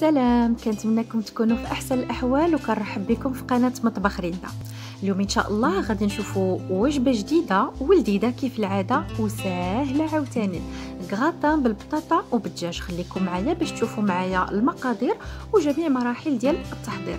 السلام. كنتمنىكم تكونوا في أحسن الأحوال وكنرحب بكم في قناة مطبخ ريندا اليوم إن شاء الله غادي نشوفوا وجبة جديدة ولذيذة كيف العادة وسهلة عاوتاني. غراتان بالبطاطا وبالدجاج. خليكم معايا باش تشوفوا معايا المقادير وجميع مراحل ديال التحضير.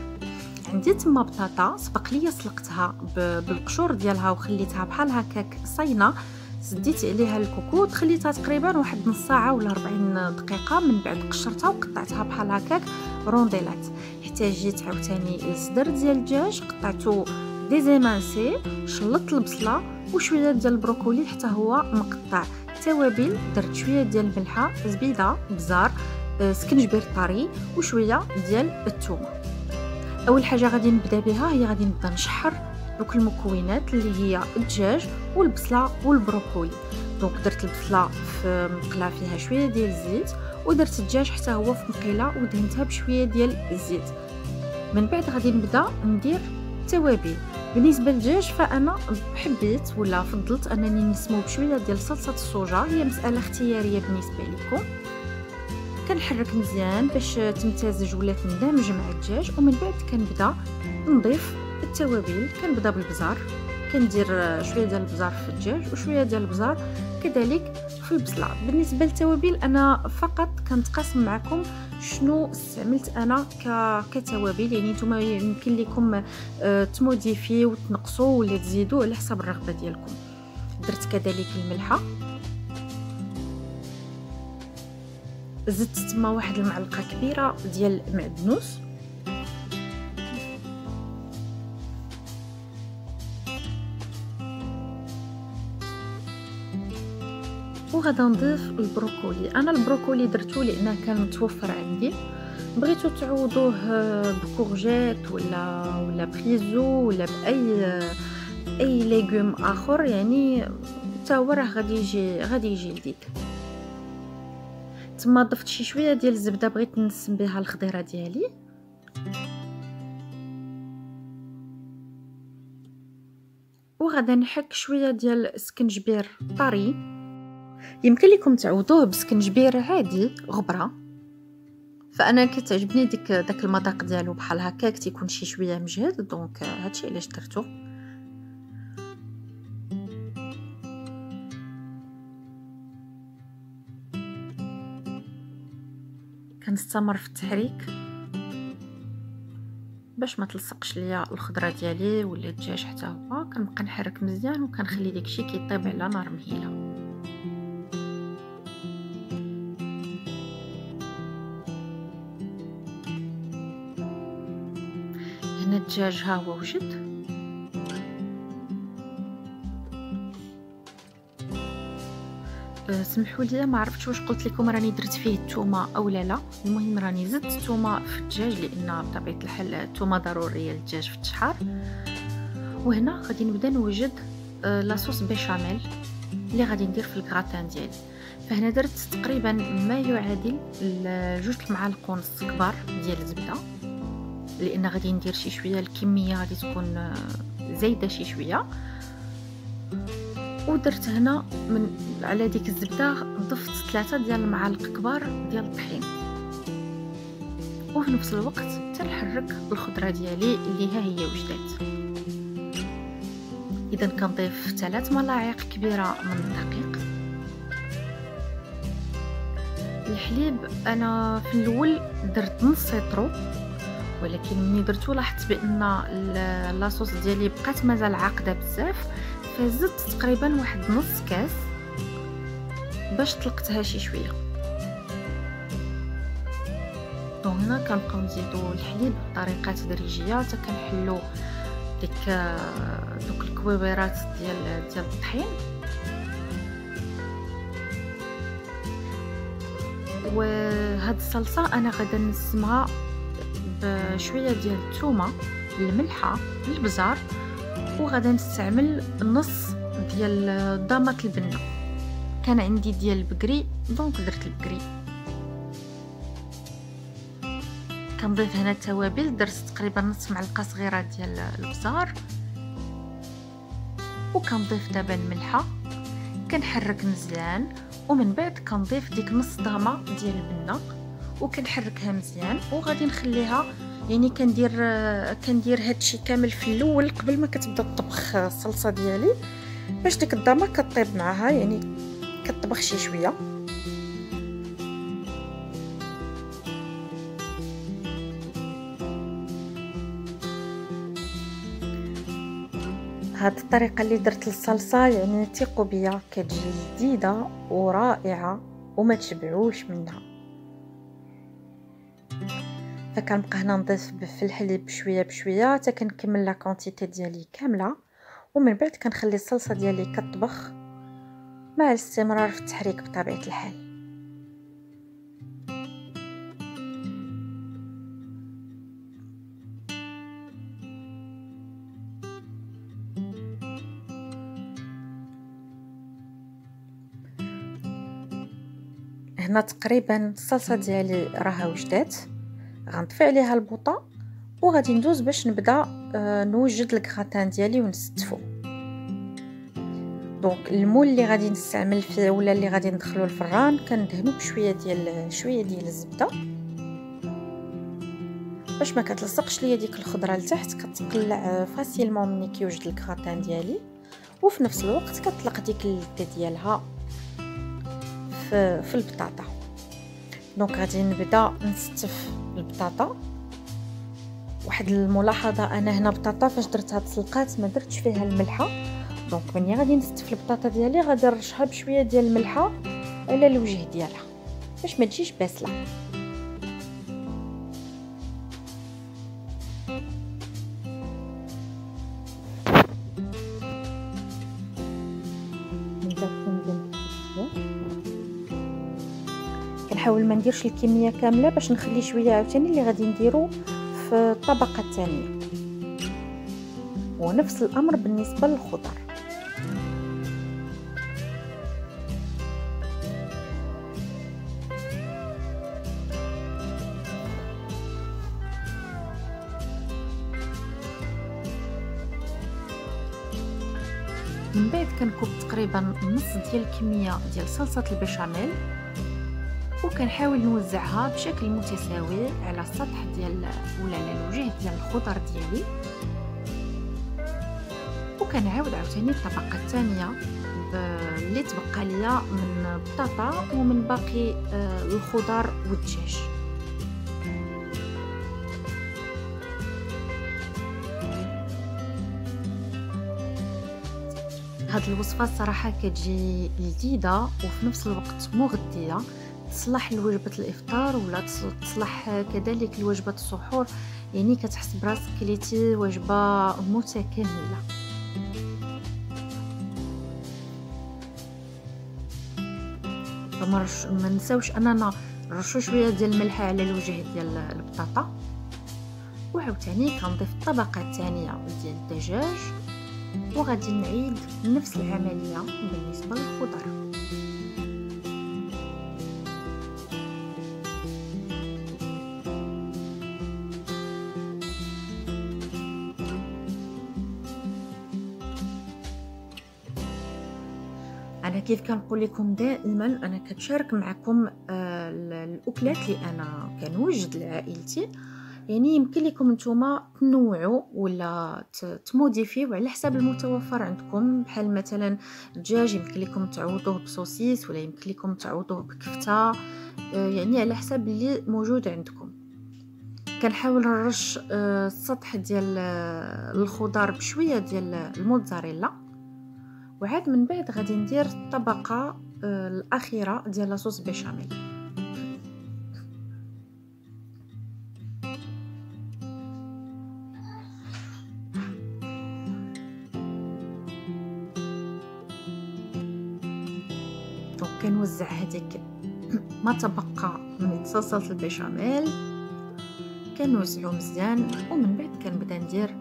عندي تما بطاطا سبق لي سلقتها بالقشور ديالها وخليتها بحال هكاك صينة. سديت عليها الكوكوط خليتها تقريبا واحد نص ساعة ولا 40 دقيقة من بعد قشرتها وقطعتها بحال هكاك رونديلات. حتى جيت عاوتاني الصدر ديال الدجاج قطعته des émincés شلطت البصلة وشوية ديال البروكولي حتى هو مقطع. توابل درت شوية ديال الملحه زبيدة بزار آه، سكنجبير طري وشوية ديال الثومه أول حاجة غادي نبدأ بها هي غادي نبدأ نشحر دوك المكونات اللي هي الدجاج والبصلة والبروكولي. donc درت البصلة في مقله فيها شوية ديال الزيت ودرت الدجاج حتى هو في مقلة ودهنتها بشوية ديال الزيت. من بعد غادي نبدأ ندير التوابل. بالنسبة للدجاج فأنا حبيت ولا فضلت أنني نسمو بشوية ديال صلصة الصوجا هي مسألة اختيارية بالنسبة لكم. كنحرك مزيان باش تمتزج ولا تندمج مع الدجاج ومن بعد كنبدأ نضيف التوابل كنبدا بالبزار. كندير شوية ديال البزار في الدجاج وشوية ديال البزار. كذلك في البصلة. بالنسبة للتوابل أنا فقط كنتقاسم معكم شنو استعملت أنا كتوابل يعني نتوما يمكن لكم آه، تموديفي وتنقصوا ولا تزيدوا على حسب الرغبة ديالكم. درت كذلك الملحة. زدت تما واحد المعلقة كبيرة ديال المعدنوس وغادا نضيف البروكولي. أنا البروكولي درتو لأنه كان متوفر عندي. بغيتو تعوضوه ب courgette ولا ولا بريزو ولا باي أي légume آخر. يعني حتى هو راه غادي يجي غادي يجي لذيذ تما ضفت شي شوية ديال الزبدة بغيت نسم بها الخضيرة ديالي. وغادا نحك شوية ديال السكنجبير طري. يمكن لكم تعوضوه بسكنجبير عادي غبرة. فأنا كتعجبني ديك داك المذاق ديالو بحال هكاك تيكون شي شوية مجهد donc هادشي علاش درتو. كنستمر في التحريك. باش ما تلصقش ليا الخضرة ديالي ولا الدجاج حتى هو كنبقى نحرك مزيان وكنخلي داكشي كيطيب على نار مهيلة. الدجاج ها هو وجد سمحوا لي ما عرفتش واش قلت لكم راني درت فيه الثومه أو لا المهم راني زدت الثومه في الدجاج لأن بطبيعه الحال الثومه ضروريه للدجاج في التشحار وهنا غادي نبدا نوجد لاصوص بيشاميل اللي غادي ندير في الكراتان ديالي فهنا درت تقريبا ما يعادل جوج المعالق ونص كبار ديال الزبده لأن غادي ندير شي شوية الكمية غادي تكون آه، زايدة شي شوية. ودرت هنا من على ديك الزبدة ضفت ثلاثة ديال المعالق كبار ديال الطحين. وفي نفس الوقت تنحرك الخضرة ديالي اللي ها هي وجدات إذا كنضيف ثلاث ملاعق كبيرة من الدقيق. الحليب أنا في الأول درت نص سيترو. ولكن ملي درتو لاحظت بأن لاصوص ديالي بقات مازال عاقدة بزاف فزدت تقريبا واحد نص كاس باش طلقتها شي شوية. دونك هنا كنبقاو نزيدو الحليب بطريقة تدريجية حتى كنحلو ديك دوك الكويبيرات ديال ديال الطحين. وهاد الصلصة أنا غادا نسمها بشويه ديال الثومه الملحة البزار وغادا نستعمل نص ديال ضامة البنة. كان عندي ديال البقري دونك درت البقري. كنضيف هنا التوابل درت تقريبا نص معلقة صغيرة ديال البزار. وكنضيف دابا الملحة. كنحرك مزيان. ومن بعد كنضيف ديك نص ضامة ديال البنة. وكنحركها مزيان. وغادي نخليها يعني كندير كندير هادشي كامل في الأول قبل ما كتبدا الطبخ الصلصة ديالي. باش ديك الضامه كطيب معاها يعني كطبخ شي شوية. هاد الطريقة اللي درت الصلصه يعني ثقوا بيا كتجي جديدة ورائعة وما تشبعوش منها. فكنبقى هنا نضيف في الحليب بشوية بشوية حتى كنكمل لا كونتيتي ديالي كاملة. ومن بعد كنخلي الصلصة ديالي كطبخ مع الاستمرار في التحريك بطبيعة الحال. هنا تقريبا الصلصة ديالي راها وجدات. غنطفي عليها البوطة وغادي ندوز باش نبدأ آه، نوجد الكراتان ديالي ونستفو. donc ال moule اللي غادي نستعمل فيه ولا اللي غادي ندخلو الفران كندهنو بشوية ديال شوية ديال الزبدة. باش ما كتلصقش ليا ديك الخضرة لتحت كتقلع facilement ملي كيوجد الكراتان ديالي. وفي نفس الوقت كتطلق ديك اللذه ديالها في, في البطاطا. donc غادي نبدأ نستف. البطاطا واحد الملاحظة أنا هنا بطاطا فاش درتها تسلقات ما درتش فيها الملحة. donc ملي غادي نستف البطاطا ديالي غادي نرشها بشوية ديال الملحة على الوجه ديالها باش ما تجيش باسلة. كنحاول ما نديرش الكمية كاملة باش نخلي شوية عاوتاني اللي غادي نديرو في الطبقه الثانية ونفس الأمر بالنسبة للخضر. من بعد كنكب تقريبا نص ديال الكمية ديال صلصة البيشاميل وكنحاول نوزعها بشكل متساوي على السطح ديال ولا على الوجه ديال الخضر ديالي. وكنعاود عاوتاني الطبقة الثانية اللي تبقى ليا من البطاطا ومن باقي آه، الخضر والدجاج. هاد الوصفة الصراحة كتجي لذيذة وفي نفس الوقت مغذية. تصلح لوجبة الإفطار ولا تصلح كذلك لوجبة السحور؟ يعني كتحس براسك كليتي وجبة متكاملة. فما ما نساوش أننا نرشو شوية ديال الملح على الوجه ديال البطاطا. وعاوتاني كنضيف الطبقة الثانية ديال الدجاج. وغادي نعيد نفس العملية بالنسبة للخضر. أنا كيف كنقول لكم دائما أنا كنشارك معكم آه، الأكلات اللي أنا كنوجد لعائلتي. يعني يمكن لكم نتوما تنوعوا ولا تموديفيو على حساب المتوفر عندكم. بحال مثلا الدجاج يمكن لكم تعوضوه بسوسيس ولا يمكن لكم تعوضوه بكفتة آه، يعني على حساب اللي موجود عندكم. كنحاول نرش آه، السطح ديال الخضار بشوية ديال الموتزاريلا. وعاد من بعد غادي ندير الطبقه آه، الأخيرة ديال لاصوص بيشاميل. donc كنوزع هذيك ما تبقى من صلصه البيشاميل. كنوزعو مزيان ومن بعد كنبدا ندير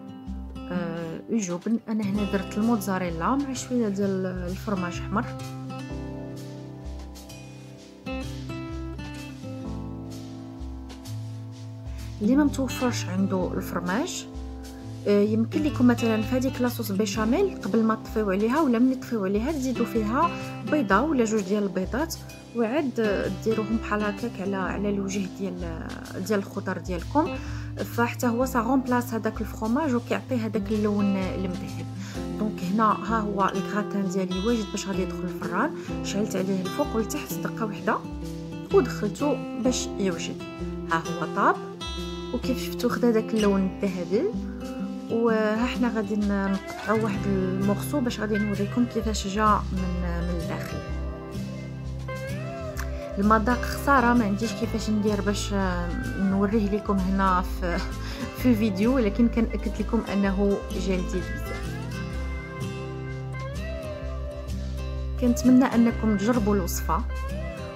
آه جبن أنا هنا درت الموتزاريلا مع شوية ديال الفرماج أحمر. اللي ما متوفرش عنده الفرماج آه يمكن لكم مثلا في هذيك la sauce béchamel قبل ما تطفيو عليها ولا ملي تطفيو عليها تزيدوا فيها بيضة ولا جوج ديال البيضات وعاد ديروهم بحال هكاك على على الوجه ديال ديال الخضر ديالكم. فحتى هو ça remplace هذاك الفرماج وكيعطي هذاك اللون المذهب. donc هنا ها هو الكراتان ديالي واجد باش غادي يدخل الفران. شعلت عليه الفوق والتحت دقة واحدة ودخلته باش يوجد. ها هو طاب. وكيف شفتوا خدا داك اللون الذهبي. وها حنا غادي نقطعوا واحد ال morceau باش غادي نوريكم كيفاش جا من من الداخل. المذاق خساره ما عنديش كيفاش ندير باش نوريه لكم هنا في في فيديو ولكن كنأكد لكم أنه جا بزاف. كنتمنى أنكم تجربوا الوصفة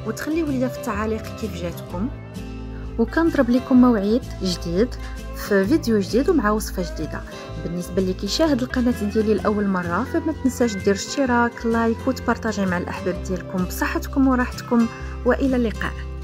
وتخليوا لي في التعاليق كيف جاتكم. وكنضرب لكم موعد جديد في فيديو جديد ومع وصفة جديدة. بالنسبة اللي كيشاهد القناة ديالي لأول مرة فما تنساش دير اشتراك like وتبارطاجي مع الأحباب ديالكم بصحتكم وراحتكم. وإلى اللقاء.